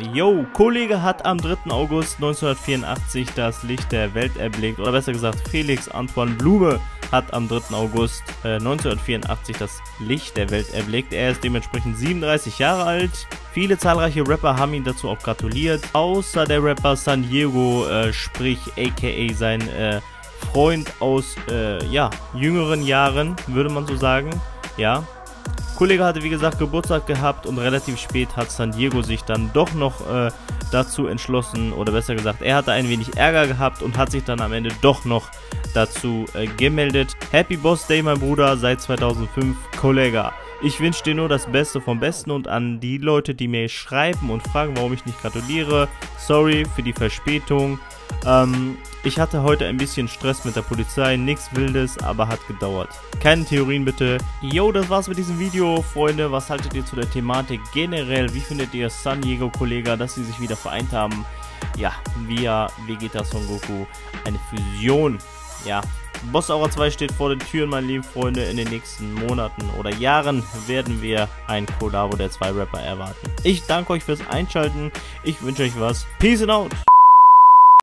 Yo, Kollege hat am 3. August 1984 das Licht der Welt erblickt, oder besser gesagt, Felix Antoine Blume hat am 3. August äh, 1984 das Licht der Welt erblickt. Er ist dementsprechend 37 Jahre alt. Viele zahlreiche Rapper haben ihn dazu auch gratuliert, außer der Rapper San Diego, äh, sprich aka sein äh, Freund aus äh, ja, jüngeren Jahren, würde man so sagen. Ja, Kollege hatte wie gesagt Geburtstag gehabt und relativ spät hat San Diego sich dann doch noch äh, dazu entschlossen, oder besser gesagt, er hatte ein wenig Ärger gehabt und hat sich dann am Ende doch noch dazu äh, gemeldet. Happy Boss Day, mein Bruder, seit 2005, Kollege. Ich wünsche dir nur das Beste vom Besten und an die Leute, die mir schreiben und fragen, warum ich nicht gratuliere. Sorry für die Verspätung. Ähm, ich hatte heute ein bisschen Stress mit der Polizei, nichts Wildes, aber hat gedauert. Keine Theorien bitte. Yo, das war's mit diesem Video, Freunde. Was haltet ihr zu der Thematik generell? Wie findet ihr San Diego Kollega, dass sie sich wieder vereint haben? Ja, via Vegeta Son Goku. Eine Fusion. Ja, Boss Aura 2 steht vor den Türen, meine lieben Freunde. In den nächsten Monaten oder Jahren werden wir ein Kollabo der zwei Rapper erwarten. Ich danke euch fürs Einschalten. Ich wünsche euch was. Peace and out.